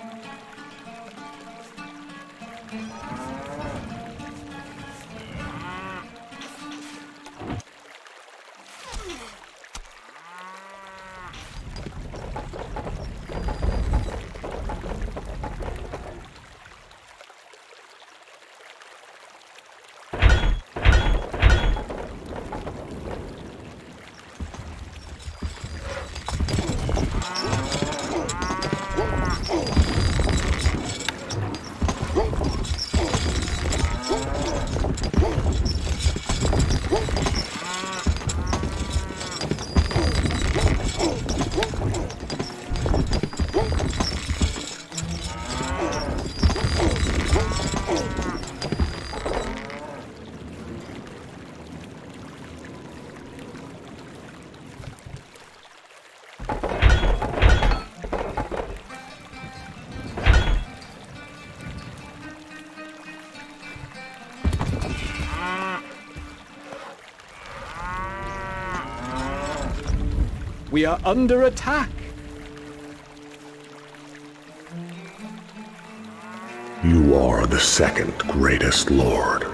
Thank you. We are under attack. You are the second greatest lord.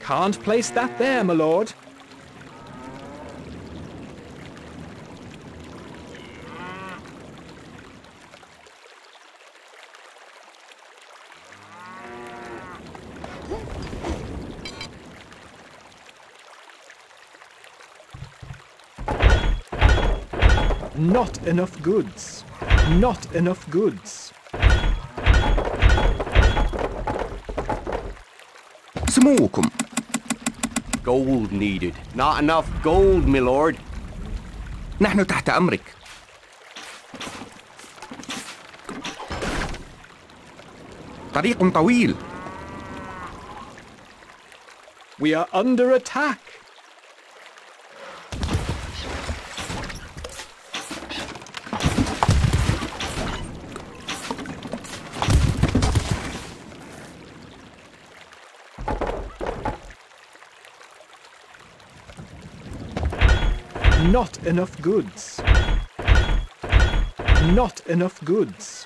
Can't place that there, my lord. Not enough goods. Not enough goods. سموكم Gold needed. Not enough gold, my lord. نحن تحت أمرك طريق طويل We are under attack. Not enough goods. Not enough goods.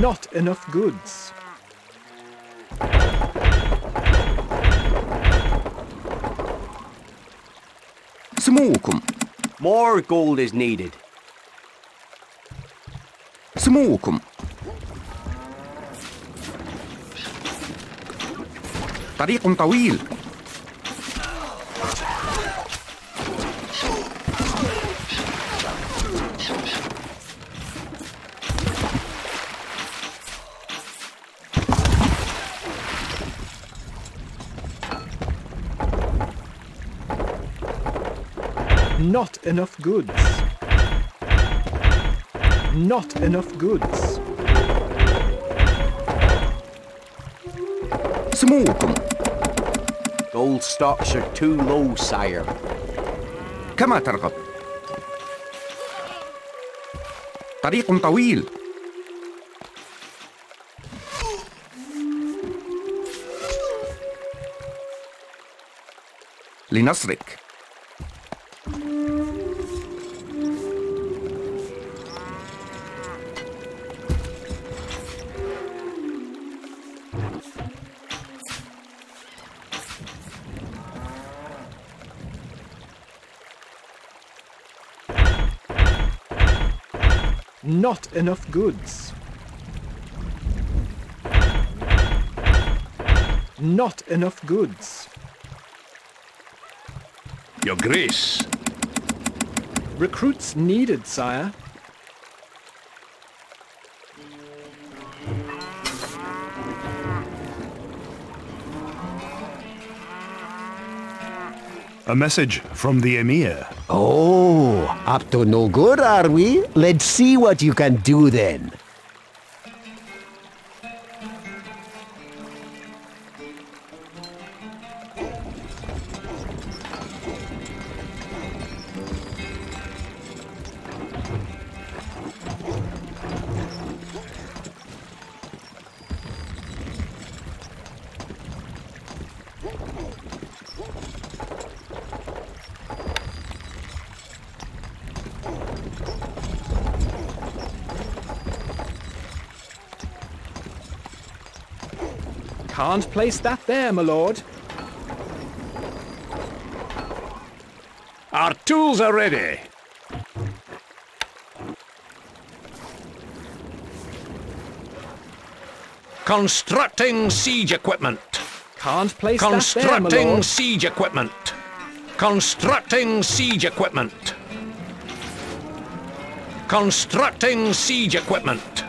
Not enough goods. سموكم More gold is needed. سموكم طريق طويل Not enough goods. Not enough goods. سموكم Gold stocks are too low, sire. كما ترغب طريق طويل لنصرك Not enough goods. Not enough goods. Your grace. Recruits needed, sire. A message from the Emir. Oh, up to no good, are we? Let's see what you can do then. Can't place that there, my lord. Our tools are ready. Constructing siege equipment. Can't place that there, my Constructing lord. siege equipment. Constructing siege equipment. Constructing siege equipment.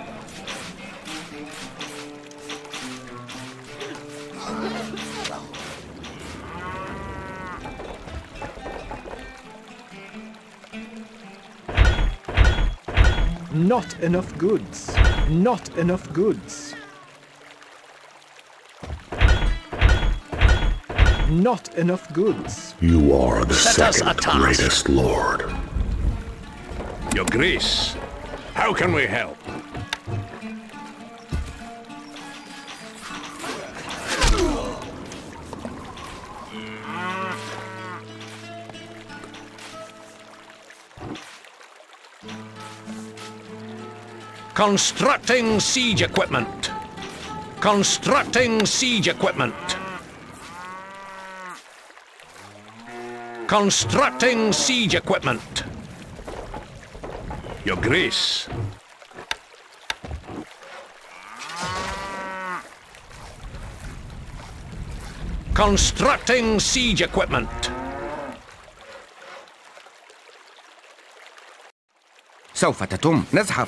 Not enough goods. Not enough goods. Not enough goods. You are the Set second greatest lord. Your Grace, how can we help? Constructing siege equipment. Constructing siege equipment. Constructing siege equipment. Your Grace. Constructing siege equipment. سوف تتم نزحف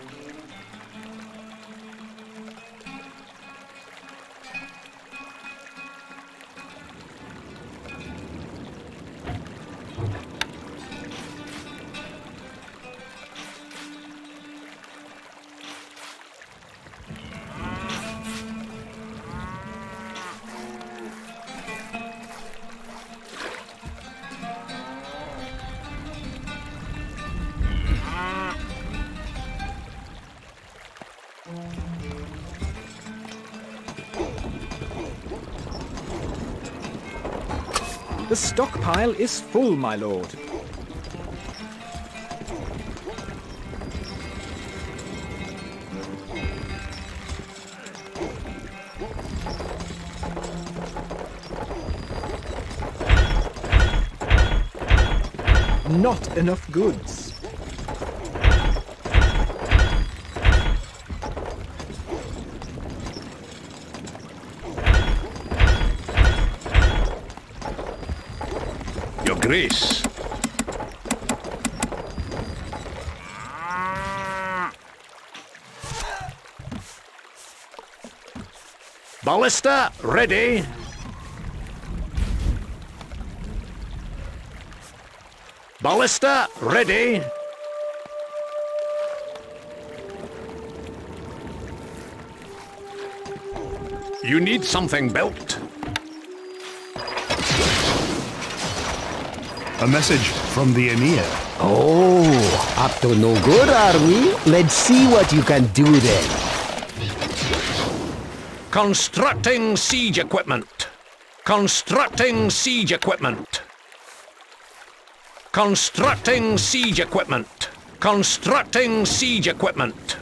The stockpile is full, my lord. Not enough goods. Grace. Ballista, ready. Ballista, ready. You need something built. A message from the Emir. Oh, up to no good, are we? Let's see what you can do then. Constructing siege equipment. Constructing siege equipment. Constructing siege equipment. Constructing siege equipment.